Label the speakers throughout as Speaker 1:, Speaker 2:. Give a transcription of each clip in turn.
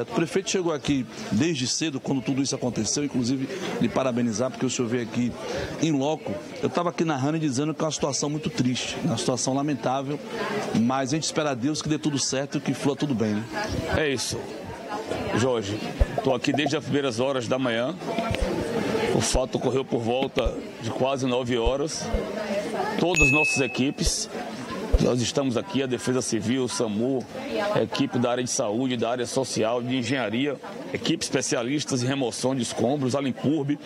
Speaker 1: O prefeito chegou aqui desde cedo, quando tudo isso aconteceu, inclusive lhe parabenizar, porque o senhor veio aqui em loco. Eu estava aqui narrando e dizendo que é uma situação muito triste, uma situação lamentável, mas a gente espera a Deus que dê tudo certo e que flua tudo bem, né?
Speaker 2: É isso. Jorge, estou aqui desde as primeiras horas da manhã. O fato ocorreu por volta de quase nove horas. Todas as nossas equipes nós estamos aqui, a Defesa Civil, o SAMU, a equipe da área de saúde, da área social, de engenharia, equipe especialistas em remoção de escombros, a Limpurb,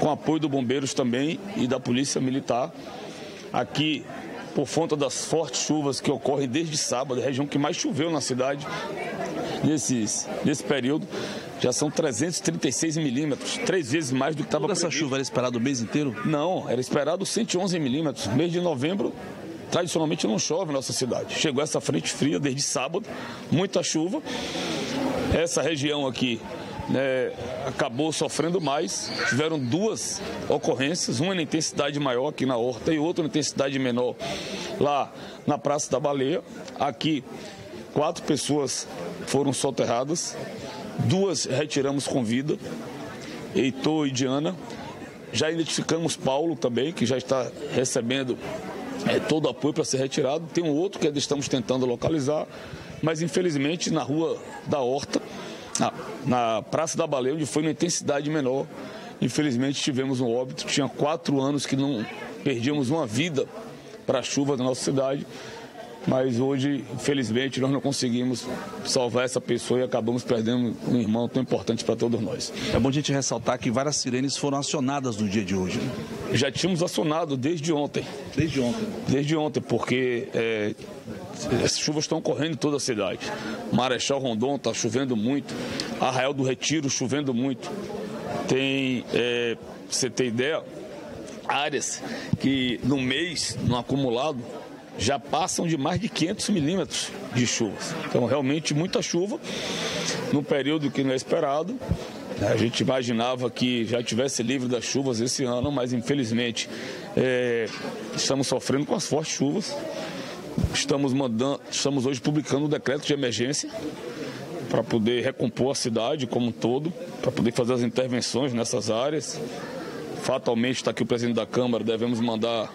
Speaker 2: com apoio do Bombeiros também e da Polícia Militar. Aqui, por conta das fortes chuvas que ocorrem desde sábado, a região que mais choveu na cidade nesses, nesse período, já são 336 milímetros, três vezes mais do que estava
Speaker 1: previsto. essa chuva era esperada o mês inteiro?
Speaker 2: Não, era esperado 111 milímetros. Mês de novembro, tradicionalmente não chove na nossa cidade. Chegou essa frente fria desde sábado, muita chuva. Essa região aqui né, acabou sofrendo mais. Tiveram duas ocorrências, uma na intensidade maior aqui na Horta e outra na intensidade menor lá na Praça da Baleia. Aqui, quatro pessoas foram soterradas, duas retiramos com vida, Heitor e Diana. Já identificamos Paulo também, que já está recebendo é, todo apoio para ser retirado. Tem um outro que estamos tentando localizar, mas infelizmente na rua da Horta, na, na Praça da Baleia, onde foi uma intensidade menor, infelizmente tivemos um óbito. Tinha quatro anos que não perdíamos uma vida para a chuva da nossa cidade mas hoje, infelizmente, nós não conseguimos salvar essa pessoa e acabamos perdendo um irmão tão importante para todos nós.
Speaker 1: É bom a gente ressaltar que várias sirenes foram acionadas no dia de hoje. Né?
Speaker 2: Já tínhamos acionado desde ontem.
Speaker 1: Desde ontem?
Speaker 2: Desde ontem, porque é, as chuvas estão correndo em toda a cidade. Marechal Rondon está chovendo muito, Arraial do Retiro chovendo muito. Tem, é, você ter ideia, áreas que no mês, no acumulado, já passam de mais de 500 milímetros de chuva. Então, realmente, muita chuva no período que não é esperado. A gente imaginava que já tivesse livre das chuvas esse ano, mas infelizmente é, estamos sofrendo com as fortes chuvas. Estamos, mandando, estamos hoje publicando um decreto de emergência para poder recompor a cidade como um todo, para poder fazer as intervenções nessas áreas. Fatalmente está aqui o presidente da Câmara, devemos mandar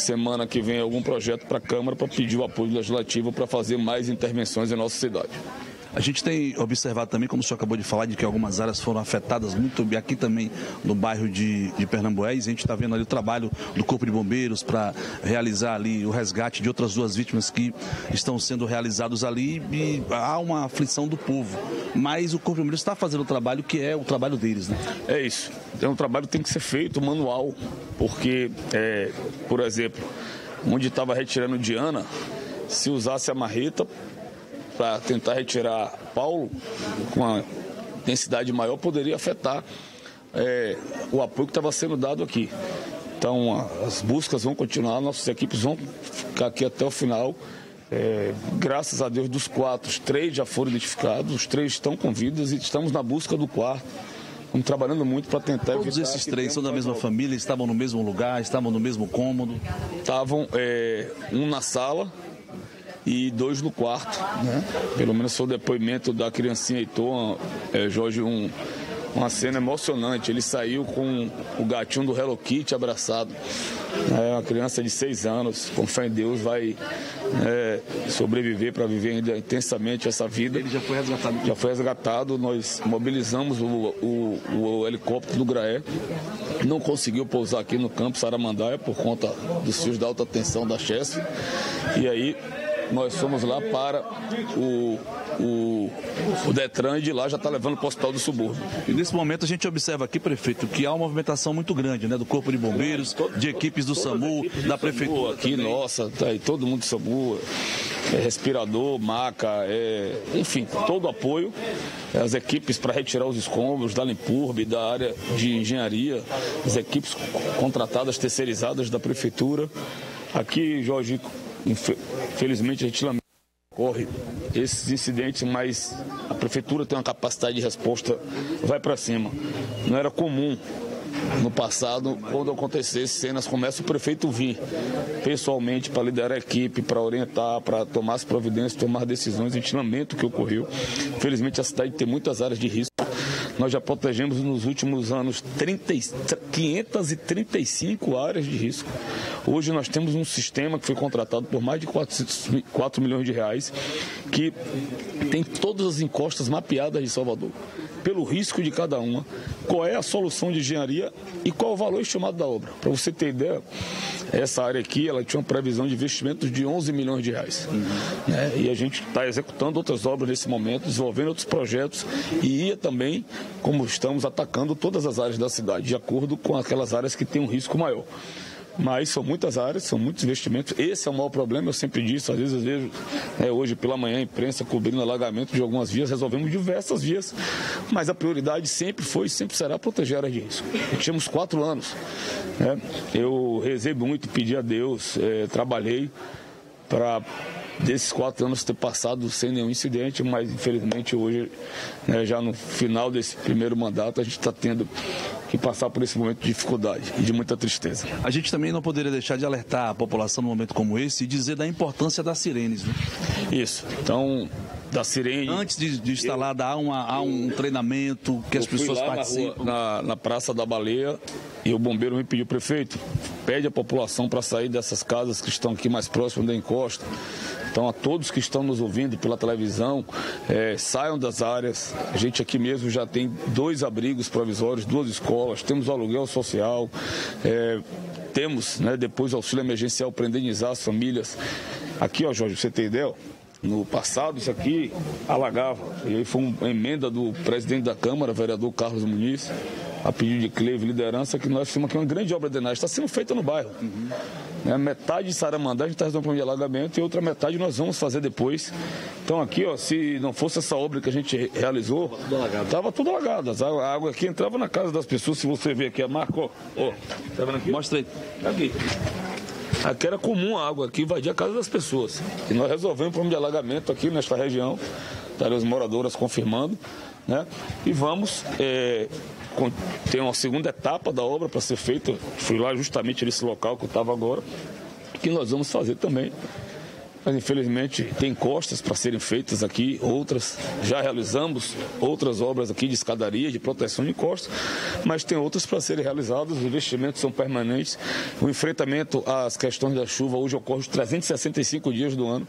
Speaker 2: semana que vem algum projeto para a Câmara para pedir o apoio legislativo para fazer mais intervenções em nossa cidade.
Speaker 1: A gente tem observado também, como o senhor acabou de falar, de que algumas áreas foram afetadas muito, aqui também no bairro de, de Pernambués, a gente está vendo ali o trabalho do Corpo de Bombeiros para realizar ali o resgate de outras duas vítimas que estão sendo realizados ali e há uma aflição do povo. Mas o Corpo de Bombeiros está fazendo o trabalho que é o trabalho deles, né?
Speaker 2: É isso. É um trabalho que tem que ser feito manual, porque, é, por exemplo, onde estava retirando Diana, se usasse a marreta, para tentar retirar Paulo com uma intensidade maior poderia afetar é, o apoio que estava sendo dado aqui. Então as buscas vão continuar, nossas equipes vão ficar aqui até o final. É, graças a Deus, dos quatro, os três já foram identificados, os três estão com vidas e estamos na busca do quarto. Estamos trabalhando muito para tentar
Speaker 1: Todos esses três são da mesma família, estavam no mesmo lugar, estavam no mesmo cômodo?
Speaker 2: Estavam é, um na sala, e dois no quarto. Né? Pelo menos foi o depoimento da criancinha Heitor, é, Jorge, um, uma cena emocionante. Ele saiu com o gatinho do Hello Kitty abraçado. É uma criança de seis anos, com fé em Deus, vai é, sobreviver para viver ainda intensamente essa vida.
Speaker 1: Ele já foi resgatado?
Speaker 2: Já foi resgatado. Nós mobilizamos o, o, o helicóptero do Graé. Não conseguiu pousar aqui no campo Saramandaia por conta dos fios de alta tensão da Chesf. E aí nós fomos lá para o, o, o Detran e de lá já está levando para o hospital do subúrbio.
Speaker 1: E nesse momento a gente observa aqui, prefeito, que há uma movimentação muito grande, né? Do Corpo de Bombeiros, de equipes do SAMU, da Prefeitura.
Speaker 2: aqui, também. nossa, tá aí todo mundo do SAMU, é, respirador, maca, é, enfim, todo o apoio. As equipes para retirar os escombros da Limpurb, da área de engenharia, as equipes contratadas, terceirizadas da Prefeitura. Aqui, Jorge, Infelizmente a gente lamenta corre esses incidentes, mas a prefeitura tem uma capacidade de resposta, vai para cima. Não era comum no passado, quando acontecesse cenas como essa, o prefeito vir pessoalmente para liderar a equipe, para orientar, para tomar as providências, tomar decisões. A gente lamenta o que ocorreu. Infelizmente, a cidade tem muitas áreas de risco. Nós já protegemos nos últimos anos 30, 535 áreas de risco. Hoje nós temos um sistema que foi contratado por mais de 4, 4 milhões de reais, que tem todas as encostas mapeadas de Salvador pelo risco de cada uma, qual é a solução de engenharia e qual o valor estimado da obra. Para você ter ideia, essa área aqui ela tinha uma previsão de investimentos de 11 milhões de reais. Uhum. Né? E a gente está executando outras obras nesse momento, desenvolvendo outros projetos e ia também, como estamos atacando todas as áreas da cidade, de acordo com aquelas áreas que têm um risco maior. Mas são muitas áreas, são muitos investimentos. Esse é o maior problema, eu sempre disse, às vezes eu vejo é, hoje pela manhã a imprensa cobrindo alagamento de algumas vias, resolvemos diversas vias, mas a prioridade sempre foi e sempre será proteger de risco. tínhamos quatro anos. Né? Eu rezei muito, pedi a Deus, é, trabalhei para desses quatro anos ter passado sem nenhum incidente, mas infelizmente hoje, né, já no final desse primeiro mandato, a gente está tendo que passar por esse momento de dificuldade e de muita tristeza.
Speaker 1: A gente também não poderia deixar de alertar a população num momento como esse e dizer da importância das sirenes. Né?
Speaker 2: Isso. Então, da sirene.
Speaker 1: Antes de, de instalada, há, uma, há um treinamento que as pessoas participam.
Speaker 2: Na, rua, na, na, Praça da Baleia e o bombeiro me pediu, prefeito, pede a população para sair dessas casas que estão aqui mais próximas da encosta. Então, a todos que estão nos ouvindo pela televisão, é, saiam das áreas. A gente aqui mesmo já tem dois abrigos provisórios, duas escolas, temos aluguel social, é, temos né, depois auxílio emergencial para indenizar as famílias. Aqui, ó, Jorge, você tem ideia? No passado, isso aqui alagava. E aí foi uma emenda do presidente da Câmara, vereador Carlos Muniz, a pedido de Cleve liderança, que nós fizemos aqui uma grande obra de drenagem. Está sendo feita no bairro. Uhum. É, metade de Saramandá a gente está resolvendo um problema de alagamento e outra metade nós vamos fazer depois. Então aqui, ó, se não fosse essa obra que a gente realizou, estava tudo alagado. A água aqui entrava na casa das pessoas. Se você ver aqui a marca, ó, tá vendo aqui?
Speaker 1: Mostra aí.
Speaker 2: Aqui. Aqui era comum a água aqui invadir a casa das pessoas. E nós resolvemos o problema de alagamento aqui nesta região, tá as moradoras confirmando, né? E vamos é, tem uma segunda etapa da obra para ser feita. Fui lá justamente nesse local que eu estava agora, que nós vamos fazer também mas infelizmente tem costas para serem feitas aqui, outras já realizamos outras obras aqui de escadaria, de proteção de costas, mas tem outras para serem realizadas, os investimentos são permanentes. O enfrentamento às questões da chuva hoje ocorre os 365 dias do ano.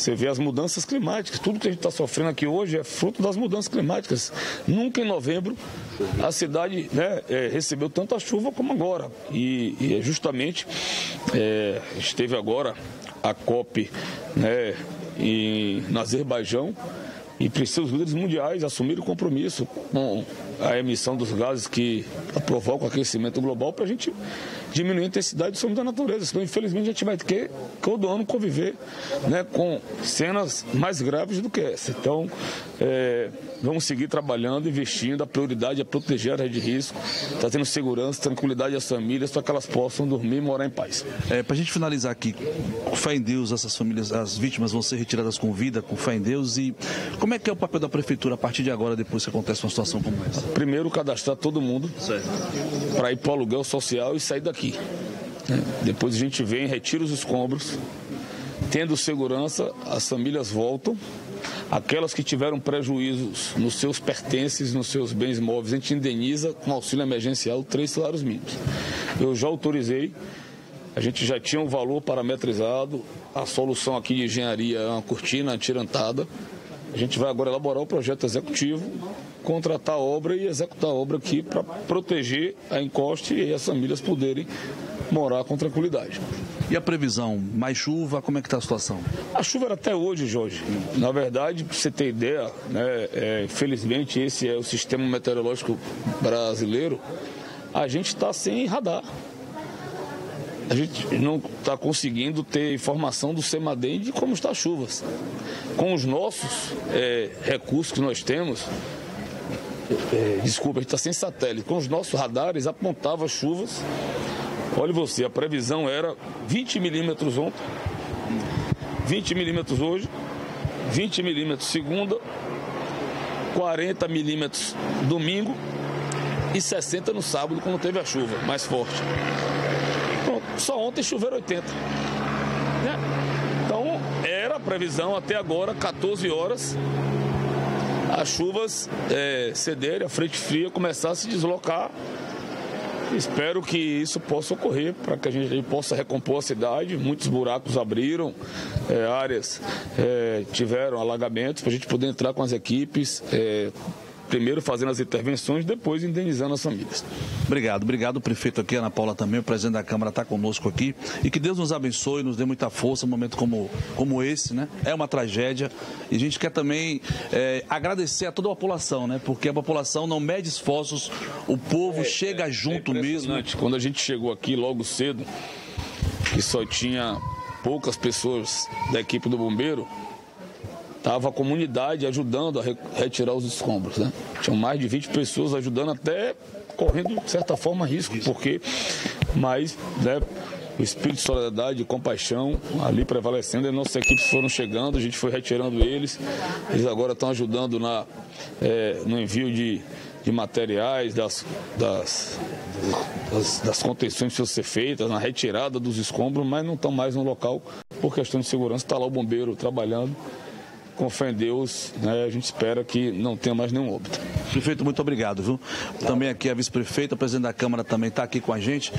Speaker 2: Você vê as mudanças climáticas, tudo que a gente está sofrendo aqui hoje é fruto das mudanças climáticas. Nunca em novembro a cidade né, é, recebeu tanta chuva como agora. E, e é justamente é, esteve agora a COP né, em, no Azerbaijão e precisa os líderes mundiais assumir o compromisso com a emissão dos gases que provocam o aquecimento global para a gente diminuir a intensidade do som da natureza. Senão, infelizmente, a gente vai ter que todo ano conviver né, com cenas mais graves do que essa. Então, é, vamos seguir trabalhando, investindo. A prioridade é proteger a área de risco, trazendo segurança, tranquilidade às famílias para que elas possam dormir e morar em paz.
Speaker 1: É, para a gente finalizar aqui, com fé em Deus, essas famílias, as vítimas vão ser retiradas com vida, com fé em Deus. E como é que é o papel da prefeitura a partir de agora, depois que acontece uma situação como essa?
Speaker 2: Primeiro, cadastrar todo mundo para ir para o aluguel social e sair daqui. Depois a gente vem, retira os escombros, tendo segurança, as famílias voltam Aquelas que tiveram prejuízos nos seus pertences, nos seus bens móveis, a gente indeniza com auxílio emergencial três salários mínimos. Eu já autorizei, a gente já tinha um valor parametrizado, a solução aqui de engenharia é uma cortina atirantada. A gente vai agora elaborar o projeto executivo, contratar a obra e executar a obra aqui para proteger a encoste e as famílias poderem morar com tranquilidade.
Speaker 1: E a previsão? Mais chuva? Como é que está a situação?
Speaker 2: A chuva era até hoje, Jorge. Na verdade, para você ter ideia, né, é, felizmente esse é o sistema meteorológico brasileiro, a gente está sem radar. A gente não está conseguindo ter informação do CEMADEM de como estão as chuvas. Com os nossos é, recursos que nós temos, é, desculpa, a gente está sem satélite, com os nossos radares apontava chuvas Olha você, a previsão era 20 milímetros ontem, 20 milímetros hoje, 20 milímetros segunda, 40 milímetros domingo e 60 no sábado, quando teve a chuva mais forte. Só ontem choveram 80. Né? Então, era a previsão até agora, 14 horas, as chuvas é, cederem, a frente fria começar a se deslocar. Espero que isso possa ocorrer para que a gente possa recompor a cidade. Muitos buracos abriram, é, áreas é, tiveram alagamentos para a gente poder entrar com as equipes. É, primeiro fazendo as intervenções, depois indenizando as famílias.
Speaker 1: Obrigado, obrigado, prefeito aqui, Ana Paula também, o presidente da Câmara está conosco aqui. E que Deus nos abençoe, nos dê muita força num momento como, como esse, né? É uma tragédia. E a gente quer também é, agradecer a toda a população, né? Porque a população não mede esforços, o povo é, chega é, junto é mesmo.
Speaker 2: Quando a gente chegou aqui logo cedo, que só tinha poucas pessoas da equipe do bombeiro, Estava a comunidade ajudando a retirar os escombros, né? Tinham mais de 20 pessoas ajudando, até correndo, de certa forma, risco, porque, mas, né, o espírito de solidariedade e compaixão ali prevalecendo, e nossas equipes foram chegando, a gente foi retirando eles, eles agora estão ajudando na, é, no envio de, de materiais, das, das, das, das contenções que precisam ser feitas, na retirada dos escombros, mas não estão mais no local por questão de segurança, está lá o bombeiro trabalhando com fé em Deus, né, a gente espera que não tenha mais nenhum óbito.
Speaker 1: Prefeito, muito obrigado, viu? Também aqui a vice-prefeita, o presidente da Câmara também está aqui com a gente.